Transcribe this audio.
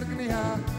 gargniha. Haralali